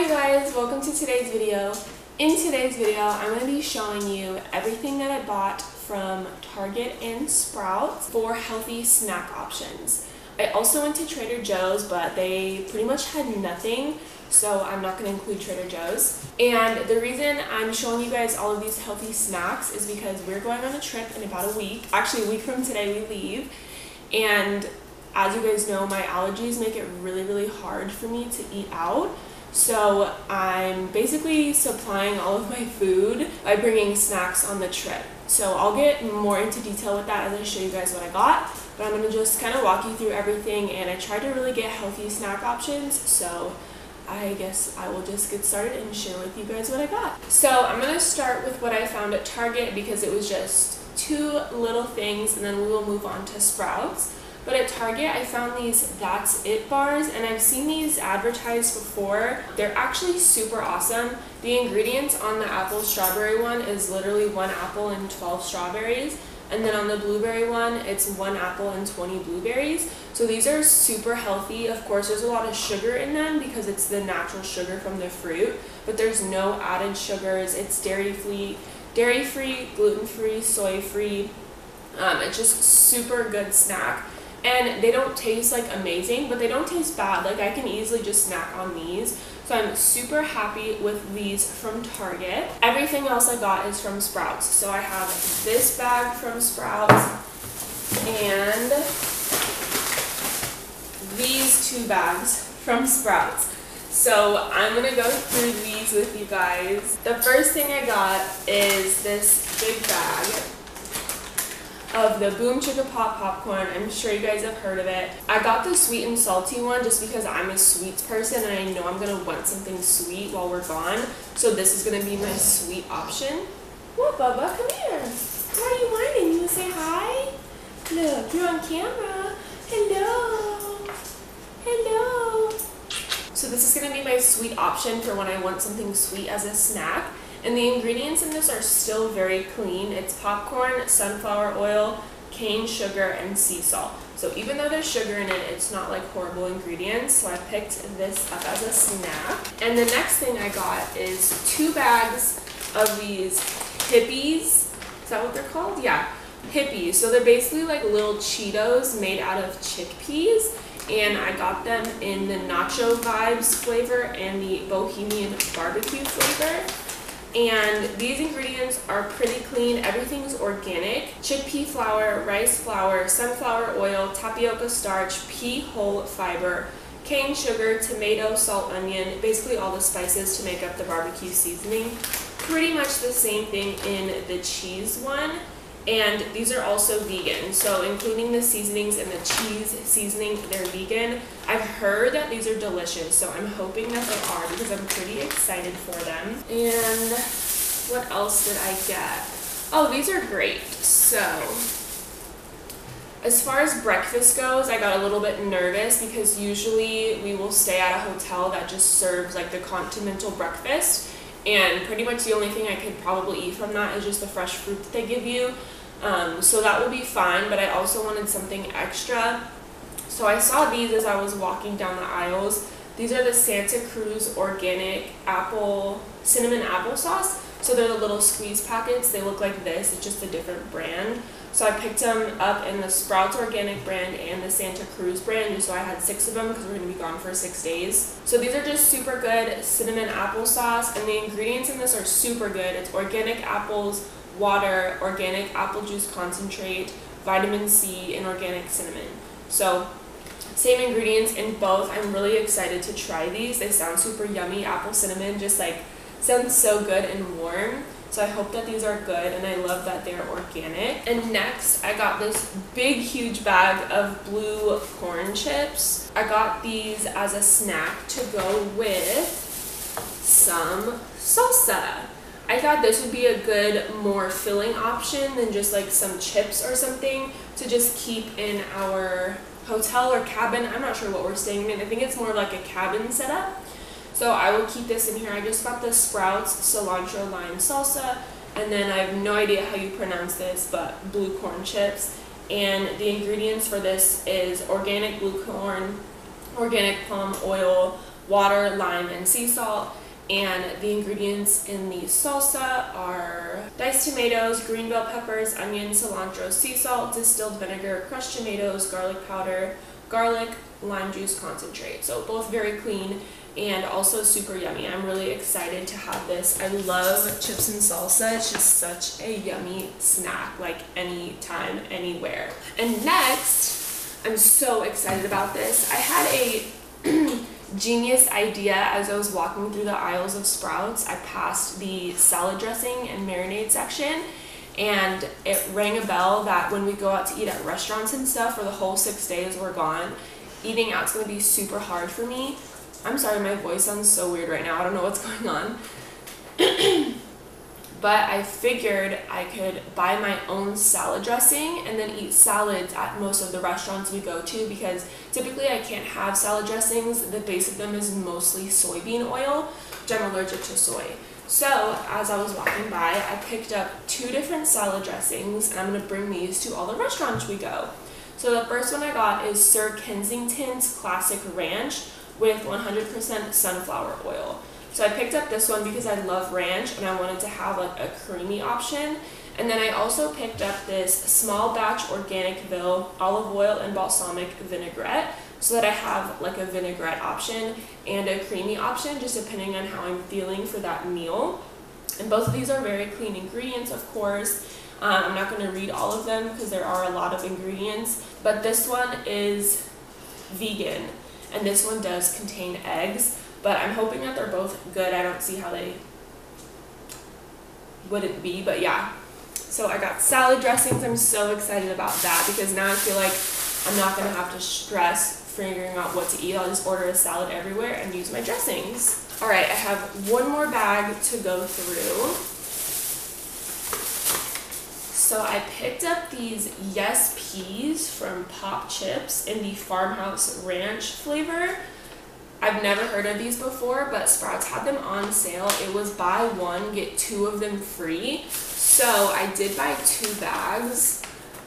You guys, welcome to today's video. In today's video, I'm going to be showing you everything that I bought from Target and Sprouts for healthy snack options. I also went to Trader Joe's, but they pretty much had nothing, so I'm not going to include Trader Joe's. And the reason I'm showing you guys all of these healthy snacks is because we're going on a trip in about a week. Actually, a week from today we leave. And as you guys know, my allergies make it really, really hard for me to eat out. So I'm basically supplying all of my food by bringing snacks on the trip. So I'll get more into detail with that as I show you guys what I got. But I'm going to just kind of walk you through everything and I tried to really get healthy snack options. So I guess I will just get started and share with you guys what I got. So I'm going to start with what I found at Target because it was just two little things and then we will move on to Sprouts. But at Target, I found these That's It bars, and I've seen these advertised before. They're actually super awesome. The ingredients on the apple strawberry one is literally one apple and 12 strawberries. And then on the blueberry one, it's one apple and 20 blueberries. So these are super healthy. Of course, there's a lot of sugar in them because it's the natural sugar from the fruit, but there's no added sugars. It's dairy free, dairy free, gluten free, soy free. Um, it's just super good snack and they don't taste like amazing, but they don't taste bad. Like I can easily just snack on these. So I'm super happy with these from Target. Everything else I got is from Sprouts. So I have this bag from Sprouts and these two bags from Sprouts. So I'm gonna go through these with you guys. The first thing I got is this big bag of the Boom Chicka Pop popcorn. I'm sure you guys have heard of it. I got the sweet and salty one just because I'm a sweets person and I know I'm gonna want something sweet while we're gone. So this is gonna be my sweet option. What, Bubba? Come here. Why are you whining? You wanna say hi? Look, you're on camera. Hello. Hello. So this is gonna be my sweet option for when I want something sweet as a snack. And the ingredients in this are still very clean. It's popcorn, sunflower oil, cane sugar, and sea salt. So even though there's sugar in it, it's not like horrible ingredients. So I picked this up as a snack. And the next thing I got is two bags of these Hippeas. Is that what they're called? Yeah, Hippeas. So they're basically like little Cheetos made out of chickpeas and I got them in the Nacho Vibes flavor and the Bohemian Barbecue flavor. And these ingredients are pretty clean. Everything's organic. Chickpea flour, rice flour, sunflower oil, tapioca starch, pea whole fiber, cane sugar, tomato, salt, onion, basically all the spices to make up the barbecue seasoning. Pretty much the same thing in the cheese one. And these are also vegan, so including the seasonings and the cheese seasoning, they're vegan. I've heard that these are delicious, so I'm hoping that they are because I'm pretty excited for them. And what else did I get? Oh, these are great. So, as far as breakfast goes, I got a little bit nervous because usually we will stay at a hotel that just serves like the continental breakfast and pretty much the only thing I could probably eat from that is just the fresh fruit that they give you. Um, so that will be fine, but I also wanted something extra. So I saw these as I was walking down the aisles. These are the Santa Cruz Organic Apple Cinnamon Applesauce. So they're the little squeeze packets. They look like this. It's just a different brand. So I picked them up in the Sprouts Organic brand and the Santa Cruz brand so I had six of them because we're going to be gone for six days. So these are just super good cinnamon applesauce and the ingredients in this are super good. It's organic apples, water, organic apple juice concentrate, vitamin C, and organic cinnamon. So same ingredients in both. I'm really excited to try these. They sound super yummy. Apple cinnamon just like sounds so good and warm. So I hope that these are good and I love that they're organic. And next I got this big huge bag of blue corn chips. I got these as a snack to go with some salsa. I thought this would be a good, more filling option than just like some chips or something to just keep in our hotel or cabin. I'm not sure what we're staying in. I think it's more like a cabin setup. So I will keep this in here. I just got the Sprouts cilantro lime salsa, and then I have no idea how you pronounce this, but blue corn chips. And the ingredients for this is organic blue corn, organic palm oil, water, lime, and sea salt. And the ingredients in the salsa are diced tomatoes, green bell peppers, onion, cilantro, sea salt, distilled vinegar, crushed tomatoes, garlic powder, garlic, lime juice concentrate. So both very clean and also super yummy. I'm really excited to have this. I love chips and salsa. It's just such a yummy snack, like anytime, anywhere. And next, I'm so excited about this. I had a genius idea as I was walking through the aisles of Sprouts. I passed the salad dressing and marinade section and it rang a bell that when we go out to eat at restaurants and stuff for the whole six days we're gone, eating out's gonna be super hard for me. I'm sorry, my voice sounds so weird right now. I don't know what's going on. but I figured I could buy my own salad dressing and then eat salads at most of the restaurants we go to because typically I can't have salad dressings. The base of them is mostly soybean oil, which I'm allergic to soy. So as I was walking by, I picked up two different salad dressings and I'm going to bring these to all the restaurants we go. So the first one I got is Sir Kensington's Classic Ranch with 100% sunflower oil. So I picked up this one because I love ranch and I wanted to have like a creamy option. And then I also picked up this small batch Organicville olive oil and balsamic vinaigrette so that I have like a vinaigrette option and a creamy option just depending on how I'm feeling for that meal. And both of these are very clean ingredients, of course. Um, I'm not going to read all of them because there are a lot of ingredients, but this one is vegan and this one does contain eggs. But I'm hoping that they're both good. I don't see how they wouldn't be, but yeah. So I got salad dressings. I'm so excited about that because now I feel like I'm not going to have to stress figuring out what to eat. I'll just order a salad everywhere and use my dressings. All right, I have one more bag to go through. So I picked up these Yes Peas from Pop Chips in the Farmhouse Ranch flavor. I've never heard of these before, but Sprouts had them on sale. It was buy one, get two of them free. So I did buy two bags.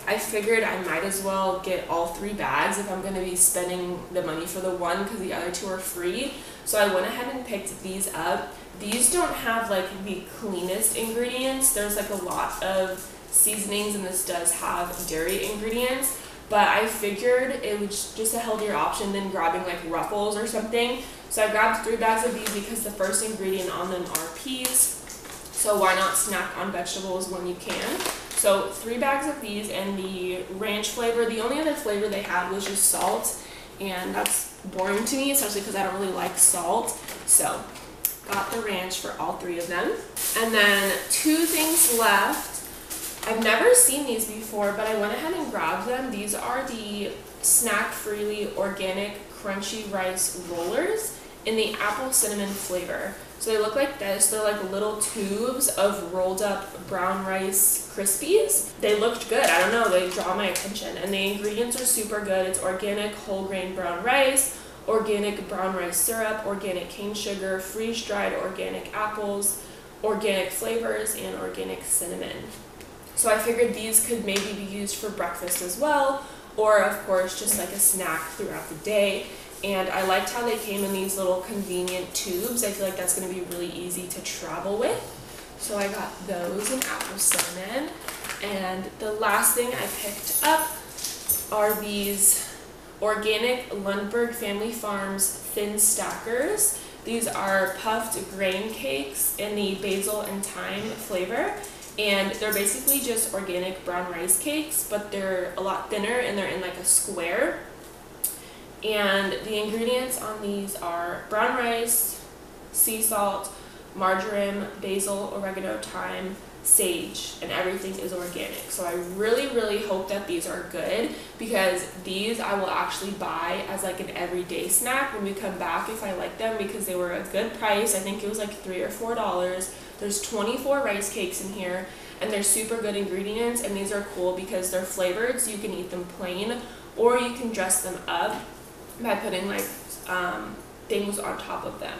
I figured I might as well get all three bags if I'm going to be spending the money for the one because the other two are free. So I went ahead and picked these up. These don't have like the cleanest ingredients. There's like a lot of seasonings and this does have dairy ingredients but I figured it was just a healthier option than grabbing like Ruffles or something. So I grabbed three bags of these because the first ingredient on them are peas. So why not snack on vegetables when you can? So three bags of these and the ranch flavor. The only other flavor they had was just salt and that's boring to me, especially because I don't really like salt. So got the ranch for all three of them. And then two things left I've never seen these before, but I went ahead and grabbed them. These are the Snack Freely Organic Crunchy Rice Rollers in the apple cinnamon flavor. So they look like this. They're like little tubes of rolled up brown rice Krispies. They looked good. I don't know. They draw my attention. And the ingredients are super good. It's organic whole grain brown rice, organic brown rice syrup, organic cane sugar, freeze dried organic apples, organic flavors, and organic cinnamon. So I figured these could maybe be used for breakfast as well, or of course just like a snack throughout the day. And I liked how they came in these little convenient tubes. I feel like that's going to be really easy to travel with. So I got those in apple cinnamon. And the last thing I picked up are these organic Lundberg Family Farms thin stackers. These are puffed grain cakes in the basil and thyme flavor and they're basically just organic brown rice cakes, but they're a lot thinner and they're in like a square. And the ingredients on these are brown rice, sea salt, marjoram, basil, oregano, thyme, sage, and everything is organic. So I really, really hope that these are good because these I will actually buy as like an everyday snack when we come back if I like them because they were a good price. I think it was like three or four dollars there's 24 rice cakes in here and they're super good ingredients and these are cool because they're flavored so you can eat them plain or you can dress them up by putting like um, things on top of them.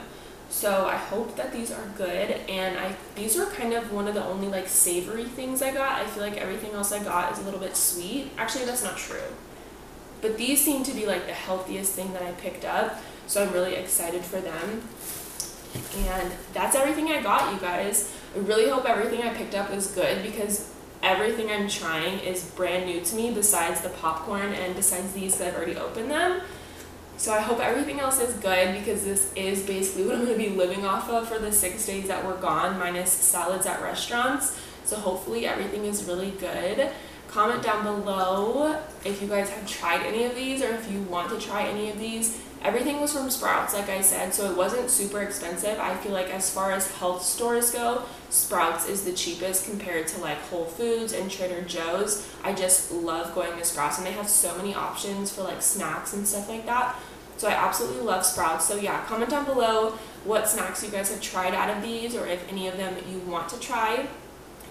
So I hope that these are good and I these are kind of one of the only like savory things I got. I feel like everything else I got is a little bit sweet. Actually that's not true. But these seem to be like the healthiest thing that I picked up. So I'm really excited for them. And that's everything I got, you guys. I really hope everything I picked up was good because everything I'm trying is brand new to me besides the popcorn and besides these that I've already opened them. So I hope everything else is good because this is basically what I'm going to be living off of for the six days that we're gone, minus salads at restaurants. So hopefully everything is really good. Comment down below if you guys have tried any of these or if you want to try any of these. Everything was from Sprouts, like I said, so it wasn't super expensive. I feel like as far as health stores go, Sprouts is the cheapest compared to like Whole Foods and Trader Joe's. I just love going to Sprouts and they have so many options for like snacks and stuff like that. So I absolutely love Sprouts. So yeah, comment down below what snacks you guys have tried out of these or if any of them you want to try.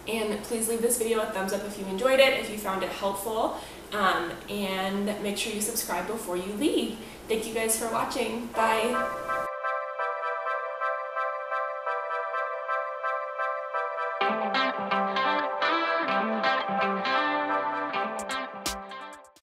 And please leave this video a thumbs up if you enjoyed it, if you found it helpful. Um, and make sure you subscribe before you leave. Thank you guys for watching. Bye.